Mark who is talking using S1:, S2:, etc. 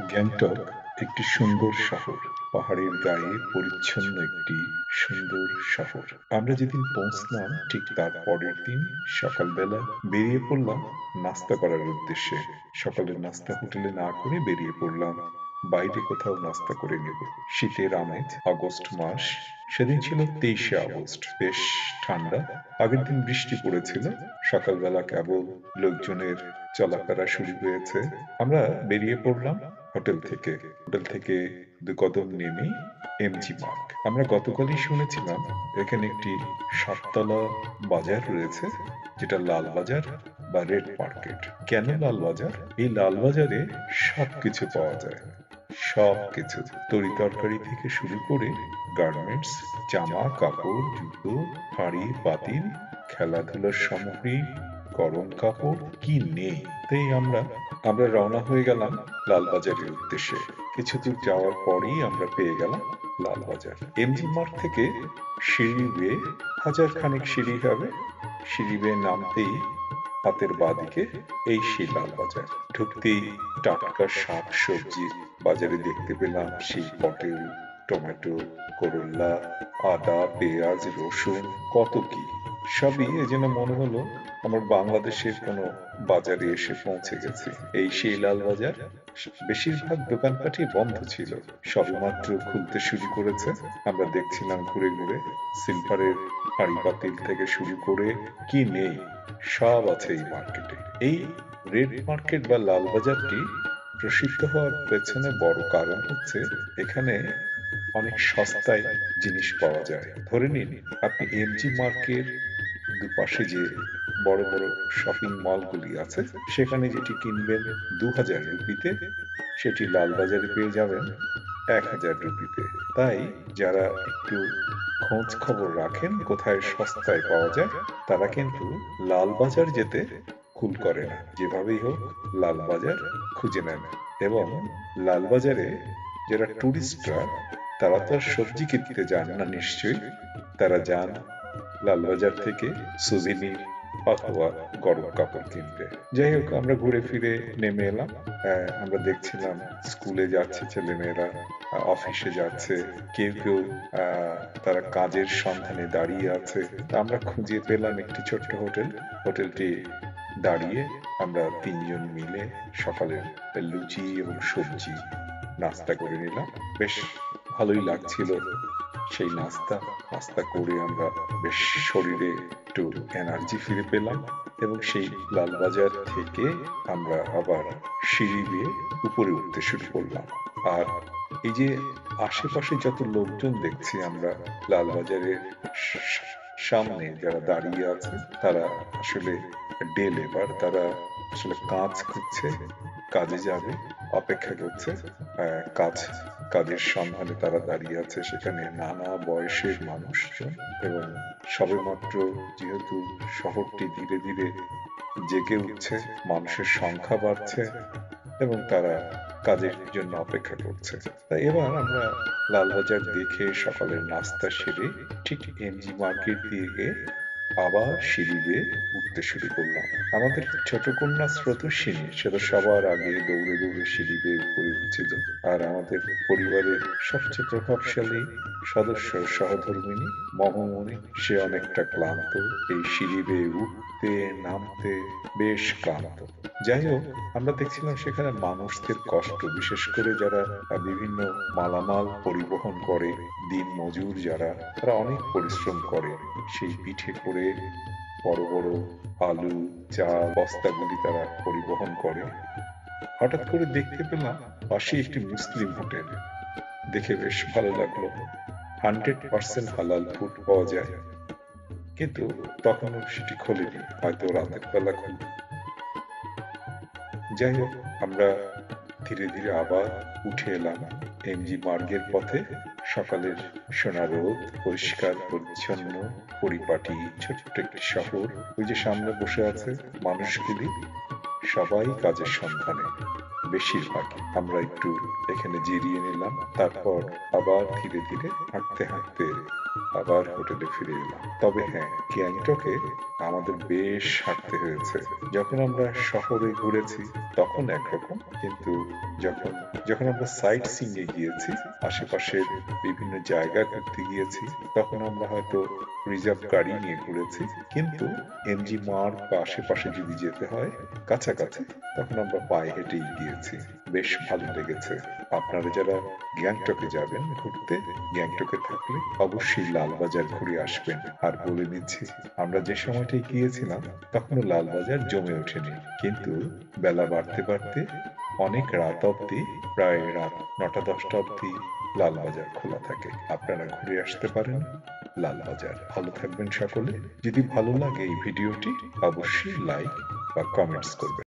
S1: গ্যাংটক, একটি সুন্দর শহর। পাহাড়ের গায়ে পরিচ্ছন্ন একটি সুন্দর শহর। আমরা যেদিন পৌঁছলাম, ঠিক তার পরের দিন সকালবেলা বেরিয়ে পড়লাম নাস্তা করার উদ্দেশ্যে। সকালের নাস্তা হোটেলে না করে বেরিয়ে পড়লাম। বাইরে কোথাও নাস্তা করে নেব। শীতের আমেজ, আগস্ট মাস, সেদিন ছিল তেইশে আগস্ট। বেশ ঠান্ডা। আগের দিন বৃষ্টি পড়েছিল। সকালবেলা কেবল লোকজনের চলাফেরা শুরু হয়েছে। আমরা বেরিয়ে পড়লাম হোটেল থেকে হোটেল থেকে দু কদম নেমে এমজি মার্ক আমরা গতকালই শুনেছিলাম, এখানে একটি সাততলা বাজার রয়েছে, যেটা লাল বাজার বা রেড মার্কেট। কেন লাল বাজার? এই লাল বাজারে সব কিছু পাওয়া যায়। সব কিছু তরি তরকারি থেকে শুরু করে গার্মেন্টস, জামা, কাপড়, জুতো হাঁড়ি পাতিল খেলাধুলার সামগ্রী, গরম কাপড়, কি নেই? তাই আমরা আমরা রওনা হয়ে গেলাম লালবাজারের উদ্দেশ্যে। কিছু দূর যাওয়ার পরেই আমরা পেয়ে গেলাম লালবাজার। এমজি মার্গ থেকে সিঁড়ি বেয়ে হাজার খানেক সিঁড়ি হবে। সিঁড়ি বেয়ে নামতেই হাতের বাদিকে এই সেই লালবাজার। ঢুকতেই টাটকা শাক সবজি, বাজারে দেখতে পেলাম সেই পটেল, টমেটো করল্লা আদা, পেঁয়াজ, রসুন, কত কি। সবই এ যেন মনে হলো আমার বাংলাদেশের কোনো বাজারে এসে পৌঁছে গেছে। এই সেই লাল বাজার, বেশিরভাগ দোকানপাটই বন্ধ ছিল। সবেমাত্র খুলতে শুরু করেছে। আমরা দেখছিলাম ঘুরে ঘুরে সিলভারের হাড়ি পাতিল থেকে শুরু করে কি নেই, সব আছে এই মার্কেটে। এই রেড মার্কেট বা লাল বাজারটি প্রসিদ্ধ হওয়ার পেছনে বড় কারণ হচ্ছে এখানে অনেক সস্তায় জিনিস পাওয়া যায়। ধরে নিন, আপনি এমজি মার্কের দুপাশে যে বড় বড় শপিং মলগুলি আছে, সেখানে যেটি কিনবেন দু হাজার রুপিতে, সেটি লালবাজারে পেয়ে যাবেন এক হাজার রুপিতে। তাই যারা একটু খোঁজ খবর রাখেন কোথায় সস্তায় পাওয়া যায়, তারা কিন্তু লালবাজার যেতে ভুল করে না যেভাবেই হোক লালবাজার খুঁজে নেন। এবং লালবাজারে যারা টুরিস্টরা তারা তো সবজি কিনতে যান না নিশ্চয়ই। তারা যান লালবাজার থেকে সুজিনির অথবা গরম কাপড় কিনতে। যাই হোক, আমরা ঘুরে ফিরে নেমে এলাম। আমরা দেখছিলাম স্কুলে যাচ্ছে ছেলেমেয়েরা, অফিসে যাচ্ছে, কেউ কেউ তারা কাজের সন্ধানে দাঁড়িয়ে আছে। আমরা খুঁজে পেলাম একটি ছোট্ট হোটেল। হোটেলটি দাঁড়িয়ে আমরা তিনজন মিলে সকালের লুচি এবং সবজি নাস্তা করে নিলাম। বেশ ভালোই লাগছিল। সেই নাস্তা নাস্তা করে আমরা বেশ শরীরে একটু এনার্জি ফিরে পেলাম এবং সেই লালবাজার থেকে আমরা আবার সিঁড়ি দিয়ে উপরে উঠতে শুরু করলাম। আর এই যে আশেপাশে যত লোকজন দেখছি আমরা লালবাজারের সামনে যারা দাঁড়িয়ে আছে, তারা আসলে ডে লেবার তারা আসলে কাজ করছে। কাজে যাবে, অপেক্ষা করছে কাজ, কাজের সন্ধানে তারা দাঁড়িয়ে আছে সেখানে নানা বয়সের মানুষজন এবং সবেমাত্র যেহেতু শহরটি ধীরে ধীরে জেগে উঠছে, মানুষের সংখ্যা বাড়ছে এবং তারা কাজের জন্য অপেক্ষা করছে। এবার আমরা লালবাজার দেখে সকালের নাস্তা সেরে ঠিক এমজি মার্কেট দিয়ে আবার সিঁড়ি বেয়ে উঠতে শুরু করলাম। আমাদের ছোট কন্যা স্রোতস্বিনী, সে তো সবার আগে দৌড়ে দৌড়ে সিঁড়ি বেয়ে উপরে উঠছিল। আর আমাদের পরিবারের সবচেয়ে প্রভাবশালী সদস্য সহধর্মিনী মহমণি, সে অনেকটা ক্লান্ত, এই সিঁড়ি বেয়ে উঠতে নামতে বেশ ক্লান্ত। যাই হোক, আমরা দেখছিলাম সেখানে মানুষদের কষ্ট, বিশেষ করে যারা বিভিন্ন মালামাল পরিবহন করে দিন মজুর যারা, তারা অনেক পরিশ্রম করে, সেই পিঠে করে বড় বড় আলু, চা বস্তাগুলি তারা পরিবহন করে, হঠাৎ করে দেখতে পেলাম পাশে একটি মুসলিম হোটেল। দেখে বেশ ভালো লাগল। হান্ড্রেড পার্সেন্ট হালাল ফুড পাওয়া যায়। কিন্তু তখনও সেটি খোলেনি, হয়তো রাতের বেলা খুলবে যাই হোক, আমরা ধীরে ধীরে আবার উঠে এলাম এমজি মার্গের পথে। সকালের সোনা রোদ পরিষ্কার, পরিচ্ছন্ন, পরিপাটি, ছোট্ট একটি শহর, ওই যে সামনে বসে আছে মানুষগুলি, সবাই কাজের সন্ধানে। বেশিরভাগ আমরা একটু এখানে জিরিয়ে নিলাম, তারপর আবার ধীরে ধীরে হাঁটতে হাঁটতে আবার হোটেলে ফিরে এলাম। তবে হ্যাঁ গ্যাংটকে আমাদের বেশ হাঁটতে হয়েছে। যখন আমরা শহরে ঘুরেছি, তখন একরকম, কিন্তু যখন যখন আমরা সাইট সিং এ গিয়েছি, আশেপাশের বিভিন্ন জায়গা ঘুরতে গিয়েছি, তখন আমরা হয়তো রিজার্ভ গাড়ি নিয়ে ঘুরেছি, কিন্তু এমজি মার্গ বা আশেপাশে যদি যেতে হয়, কাছাকাছি, তখন আমরা পায়ে হেঁটেই গিয়েছি। বেশ ভালো লেগেছে। আপনারা যারা গ্যাংটকে যাবেন, ঘুরতে, গ্যাংটকে থাকলে অবশ্যই লালবাজার ঘুরে আসবেন। আর বলে নিচ্ছি, আমরা যে সময়টায় গিয়েছিলাম, তখনও লালবাজার জমে ওঠেনি। কিন্তু বেলা বাড়তে বাড়তে অনেক রাত অবধি, প্রায় রাত নটা, দশটা অবধি লালবাজার খোলা থাকে। আপনারা ঘুরে আসতে পারেন লালবাজার। ভালো থাকবেন সকলে। যদি ভালো লাগে এই ভিডিওটি, অবশ্যই লাইক বা কমেন্টস করবেন।